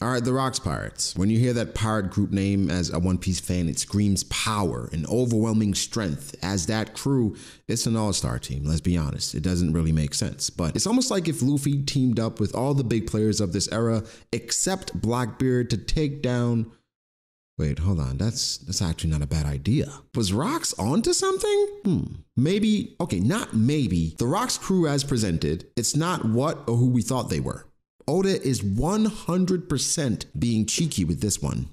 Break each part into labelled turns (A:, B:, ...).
A: All right, the Rocks Pirates. When you hear that pirate group name as a One Piece fan, it screams power and overwhelming strength. As that crew, it's an all star team, let's be honest. It doesn't really make sense. But it's almost like if Luffy teamed up with all the big players of this era, except Blackbeard, to take down. Wait, hold on. That's that's actually not a bad idea. Was Rocks onto something? Hmm. Maybe, okay, not maybe. The Rocks crew as presented, it's not what or who we thought they were. Oda is 100% being cheeky with this one.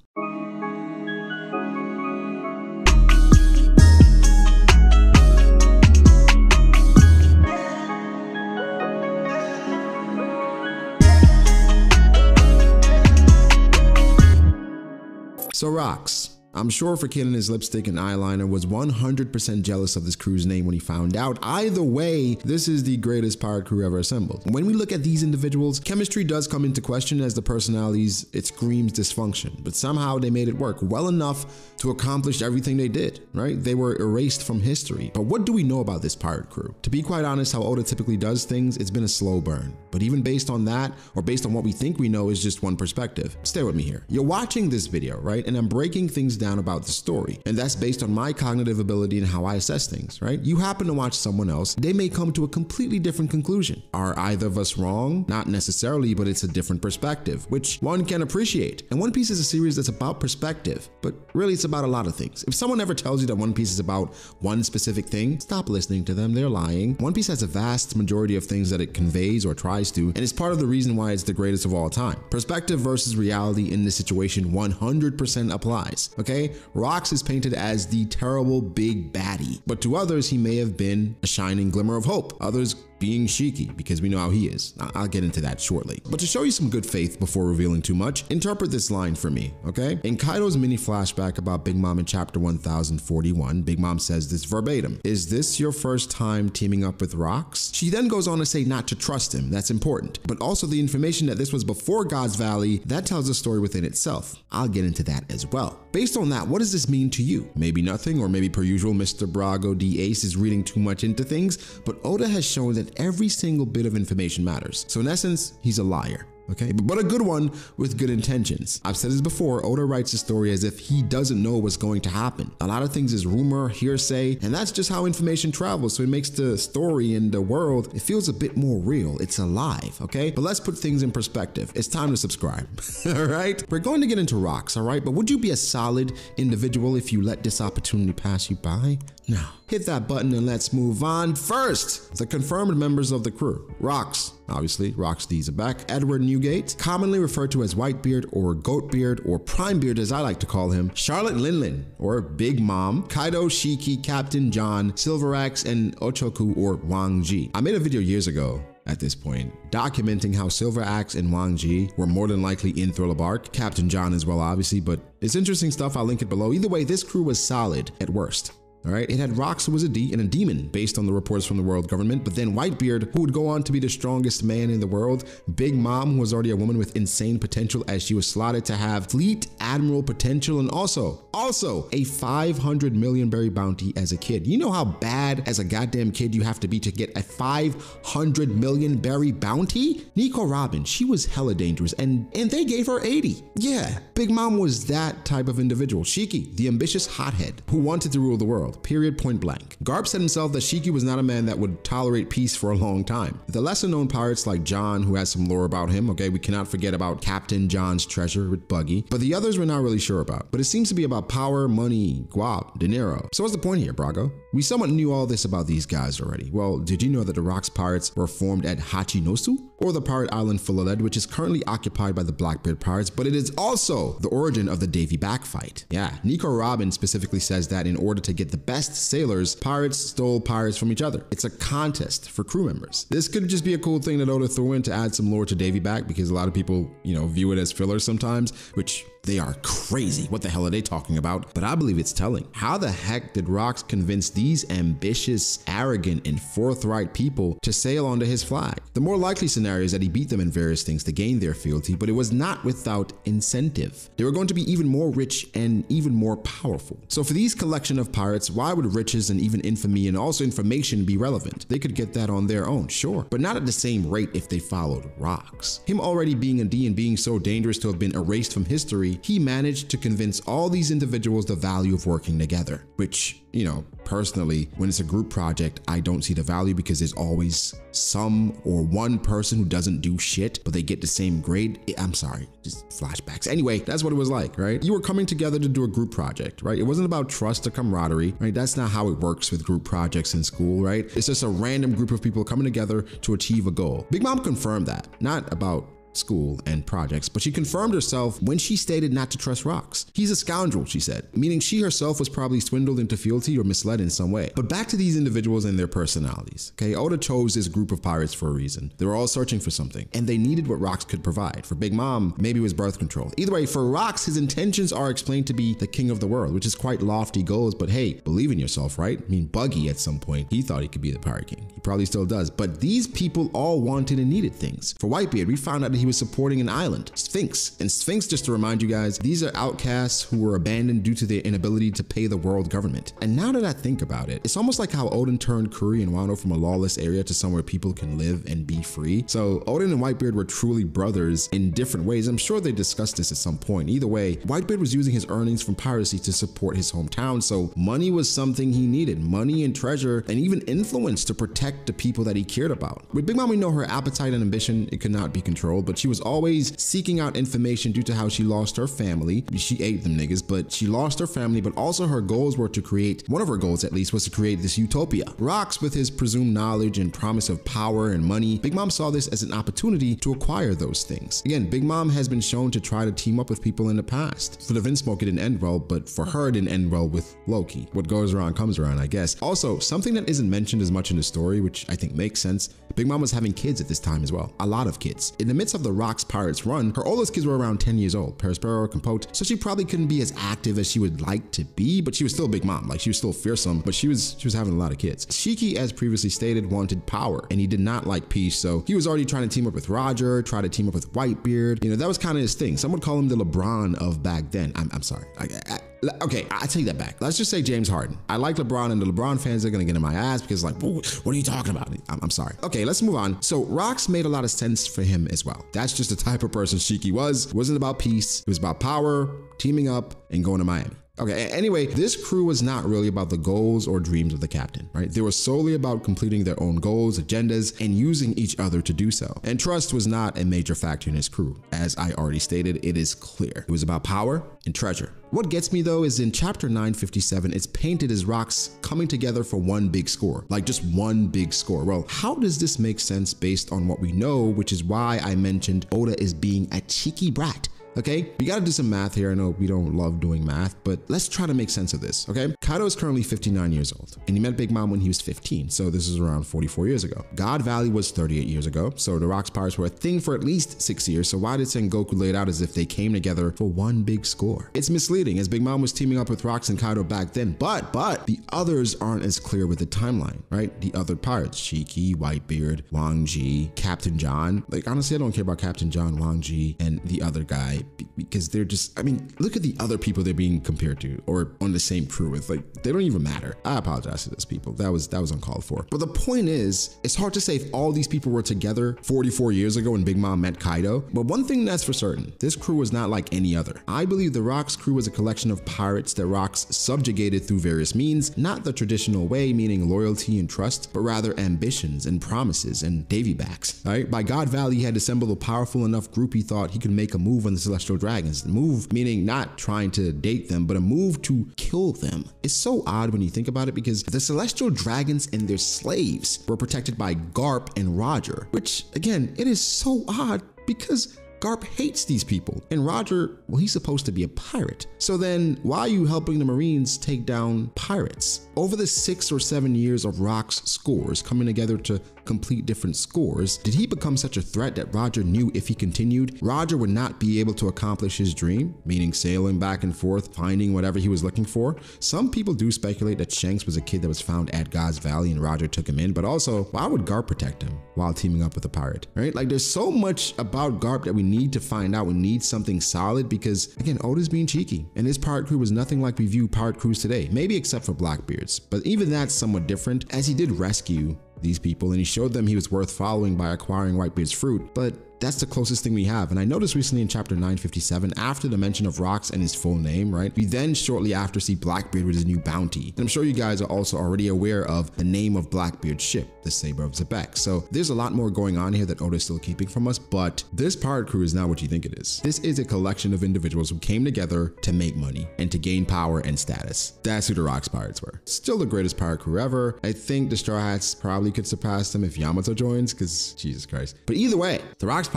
A: So, Rocks. I'm sure for killing his lipstick and eyeliner was 100% jealous of this crew's name when he found out. Either way, this is the greatest pirate crew ever assembled. When we look at these individuals, chemistry does come into question as the personalities, it screams dysfunction, but somehow they made it work well enough to accomplish everything they did, right? They were erased from history. But what do we know about this pirate crew? To be quite honest, how Oda typically does things, it's been a slow burn. But even based on that, or based on what we think we know, is just one perspective. Stay with me here. You're watching this video, right? And I'm breaking things down down about the story. And that's based on my cognitive ability and how I assess things, right? You happen to watch someone else, they may come to a completely different conclusion. Are either of us wrong? Not necessarily, but it's a different perspective, which one can appreciate. And One Piece is a series that's about perspective, but really it's about a lot of things. If someone ever tells you that One Piece is about one specific thing, stop listening to them, they're lying. One Piece has a vast majority of things that it conveys or tries to, and it's part of the reason why it's the greatest of all time. Perspective versus reality in this situation 100% applies, okay? Okay? Rocks is painted as the terrible big baddie, but to others, he may have been a shining glimmer of hope. Others being Shiki, because we know how he is. I'll get into that shortly. But to show you some good faith before revealing too much, interpret this line for me, okay? In Kaido's mini flashback about Big Mom in chapter 1041, Big Mom says this verbatim Is this your first time teaming up with Rocks? She then goes on to say not to trust him, that's important. But also the information that this was before God's Valley, that tells a story within itself. I'll get into that as well. Based on that, what does this mean to you? Maybe nothing, or maybe per usual, Mr. Brago D Ace is reading too much into things, but Oda has shown that every single bit of information matters. So in essence, he's a liar okay? But a good one with good intentions. I've said this before, Oda writes a story as if he doesn't know what's going to happen. A lot of things is rumor, hearsay, and that's just how information travels. So it makes the story and the world, it feels a bit more real. It's alive, okay? But let's put things in perspective. It's time to subscribe, all right? We're going to get into rocks, all right? But would you be a solid individual if you let this opportunity pass you by? No. Hit that button and let's move on. First, the confirmed members of the crew. Rocks, obviously, Rocks D's are back. Edward Newgate, commonly referred to as Whitebeard or Goatbeard or Primebeard as I like to call him. Charlotte Linlin or Big Mom. Kaido Shiki, Captain John, Silver Axe, and Ochoku or Wang Zhi. I made a video years ago at this point, documenting how Silver Axe and Wang Zhi were more than likely in Thriller Bark, Captain John as well, obviously, but it's interesting stuff. I'll link it below. Either way, this crew was solid at worst. All right, it had Rocks, who was a D and a demon, based on the reports from the world government. But then Whitebeard, who would go on to be the strongest man in the world. Big Mom, who was already a woman with insane potential, as she was slotted to have fleet admiral potential, and also, also a 500 million berry bounty as a kid. You know how bad as a goddamn kid you have to be to get a 500 million berry bounty? Nico Robin, she was hella dangerous, and and they gave her 80. Yeah, Big Mom was that type of individual. Shiki, the ambitious hothead who wanted to rule the world period point blank. Garp said himself that Shiki was not a man that would tolerate peace for a long time. The lesser known pirates like John, who has some lore about him, okay, we cannot forget about Captain John's treasure with Buggy, but the others we're not really sure about. But it seems to be about power, money, guap, dinero. So what's the point here, Brago? We somewhat knew all this about these guys already. Well, did you know that the Rocks Pirates were formed at Hachinosu? Or the pirate island Fulalead, which is currently occupied by the Blackbeard Pirates, but it is also the origin of the Davy Back fight. Yeah, Nico Robin specifically says that in order to get the best sailors, pirates stole pirates from each other. It's a contest for crew members. This could just be a cool thing that Oda threw in to add some lore to Davy Back because a lot of people, you know, view it as filler sometimes, which they are crazy. What the hell are they talking about? But I believe it's telling. How the heck did Rocks convince these ambitious, arrogant, and forthright people to sail under his flag? The more likely scenario is that he beat them in various things to gain their fealty, but it was not without incentive. They were going to be even more rich and even more powerful. So for these collection of pirates, why would riches and even infamy and also information be relevant? They could get that on their own, sure, but not at the same rate if they followed Rocks. Him already being a D and being so dangerous to have been erased from history, he managed to convince all these individuals the value of working together, which, you know, personally, when it's a group project, I don't see the value because there's always some or one person who doesn't do shit, but they get the same grade. I'm sorry, just flashbacks. Anyway, that's what it was like, right? You were coming together to do a group project, right? It wasn't about trust or camaraderie, right? That's not how it works with group projects in school, right? It's just a random group of people coming together to achieve a goal. Big Mom confirmed that, not about school, and projects, but she confirmed herself when she stated not to trust Rocks. He's a scoundrel, she said, meaning she herself was probably swindled into fealty or misled in some way. But back to these individuals and their personalities. Okay, Oda chose this group of pirates for a reason. They were all searching for something, and they needed what Rocks could provide. For Big Mom, maybe it was birth control. Either way, for Rocks, his intentions are explained to be the king of the world, which is quite lofty goals, but hey, believe in yourself, right? I mean, Buggy at some point, he thought he could be the pirate king. He probably still does. But these people all wanted and needed things. For Whitebeard, we found out that he was supporting an island, Sphinx. And Sphinx, just to remind you guys, these are outcasts who were abandoned due to their inability to pay the world government. And now that I think about it, it's almost like how Oden turned Kuri and Wano from a lawless area to somewhere people can live and be free. So Oden and Whitebeard were truly brothers in different ways. I'm sure they discussed this at some point. Either way, Whitebeard was using his earnings from piracy to support his hometown. So money was something he needed, money and treasure and even influence to protect the people that he cared about. With Big Mom, we know her appetite and ambition, it could not be controlled, but she was always seeking out information due to how she lost her family. She ate them niggas, but she lost her family, but also her goals were to create, one of her goals at least, was to create this utopia. Rocks, with his presumed knowledge and promise of power and money, Big Mom saw this as an opportunity to acquire those things. Again, Big Mom has been shown to try to team up with people in the past. For the Vinsmoke, it didn't end well, but for her, it didn't end well with Loki. What goes around comes around, I guess. Also, something that isn't mentioned as much in the story, which I think makes sense, Big Mom was having kids at this time as well. A lot of kids. In the midst of the Rocks Pirates run, her oldest kids were around 10 years old, Perospero, Compote, so she probably couldn't be as active as she would like to be, but she was still a big mom. Like she was still fearsome, but she was she was having a lot of kids. Shiki, as previously stated, wanted power, and he did not like peace, so he was already trying to team up with Roger, try to team up with Whitebeard. You know, that was kind of his thing. Some would call him the LeBron of back then. I'm, I'm sorry. I, I, okay, I take that back. Let's just say James Harden. I like LeBron, and the LeBron fans are gonna get in my ass because like, what are you talking about? I'm, I'm, sorry. Okay, let's move on. So Rocks made a lot of sense for him as well. That's just the type of person Shiki was. It wasn't about peace. It was about power, teaming up, and going to Miami. Okay, anyway, this crew was not really about the goals or dreams of the captain, right? They were solely about completing their own goals, agendas, and using each other to do so. And trust was not a major factor in his crew. As I already stated, it is clear. It was about power and treasure. What gets me though is in chapter 957, it's painted as rocks coming together for one big score, like just one big score. Well, how does this make sense based on what we know, which is why I mentioned Oda is being a cheeky brat Okay, we gotta do some math here. I know we don't love doing math, but let's try to make sense of this. Okay, Kaido is currently 59 years old, and he met Big Mom when he was 15, so this is around 44 years ago. God Valley was 38 years ago, so the Rocks Pirates were a thing for at least six years. So why did Sengoku lay it out as if they came together for one big score? It's misleading, as Big Mom was teaming up with Rocks and Kaido back then, but but the others aren't as clear with the timeline, right? The other pirates, Shiki, Whitebeard, Wang Zhi, Captain John. Like honestly, I don't care about Captain John, Wang Zhi, and the other guy because they're just, I mean, look at the other people they're being compared to or on the same crew with. Like, they don't even matter. I apologize to those people. That was that was uncalled for. But the point is, it's hard to say if all these people were together 44 years ago when Big Mom met Kaido. But one thing that's for certain, this crew was not like any other. I believe the Rocks crew was a collection of pirates that Rocks subjugated through various means, not the traditional way, meaning loyalty and trust, but rather ambitions and promises and Davy backs. Right? By God Valley, he had assembled a powerful enough group he thought he could make a move on the Celestial dragons. The move meaning not trying to date them, but a move to kill them. It's so odd when you think about it because the celestial dragons and their slaves were protected by Garp and Roger, which again, it is so odd because Garp hates these people. And Roger, well, he's supposed to be a pirate. So then why are you helping the Marines take down pirates? Over the six or seven years of Rock's scores coming together to complete different scores, did he become such a threat that Roger knew if he continued, Roger would not be able to accomplish his dream, meaning sailing back and forth, finding whatever he was looking for? Some people do speculate that Shanks was a kid that was found at God's Valley and Roger took him in, but also, why would Garp protect him while teaming up with a pirate, right? Like there's so much about Garp that we need to find out. We need something solid because, again, Oda's being cheeky, and his pirate crew was nothing like we view pirate crews today, maybe except for Blackbeard's, but even that's somewhat different as he did rescue these people and he showed them he was worth following by acquiring Whitebeard's fruit, but that's the closest thing we have. And I noticed recently in chapter 957, after the mention of Rocks and his full name, right? We then shortly after see Blackbeard with his new bounty. And I'm sure you guys are also already aware of the name of Blackbeard's ship, the Saber of Xebec. So there's a lot more going on here that Oda's still keeping from us, but this pirate crew is not what you think it is. This is a collection of individuals who came together to make money and to gain power and status. That's who the Rocks pirates were. Still the greatest pirate crew ever. I think the Straw Hats probably could surpass them if Yamato joins, because Jesus Christ. But either way, the Rocks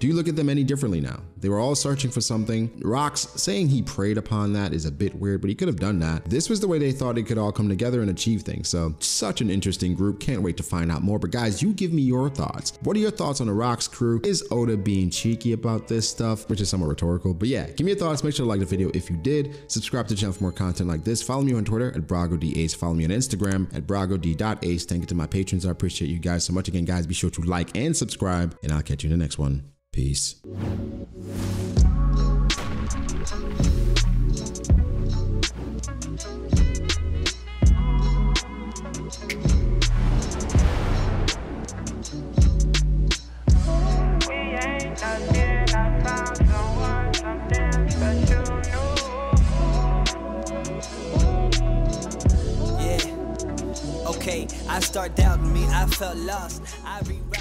A: Do you look at them any differently now? They were all searching for something. Rocks saying he preyed upon that is a bit weird, but he could have done that. This was the way they thought it could all come together and achieve things. So such an interesting group. Can't wait to find out more. But guys, you give me your thoughts. What are your thoughts on the Rocks crew? Is Oda being cheeky about this stuff, which is somewhat rhetorical? But yeah, give me your thoughts. Make sure to like the video if you did. Subscribe to the channel for more content like this. Follow me on Twitter at BragoDAce. Follow me on Instagram at BragoD.ace. Thank you to my patrons. I appreciate you guys so much. Again, guys, be sure to like and subscribe, and I'll catch you in the next one. Peace.
B: I start doubting me, I felt lost. I rewrite it.